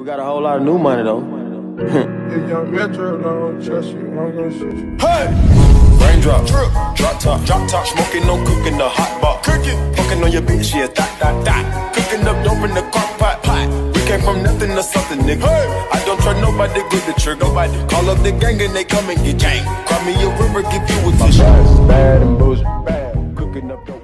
We got a whole lot of new money though. If young Metro don't trust you, I'm gonna shoot you. Hey! Raindrop, drip, drop top, drop top, smoking, no cooking, the hot pot, cooking, fucking on your bitch, yeah, that, that, that, cooking up dope in the crock pot, pot. We came from nothing to something, nigga. Hey! I don't trust nobody, good the trigger, nobody. Call up the gang and they come and get gang. Cry me a river, give you a tissue. Bad and bullshit. Bad. Cooking up dope.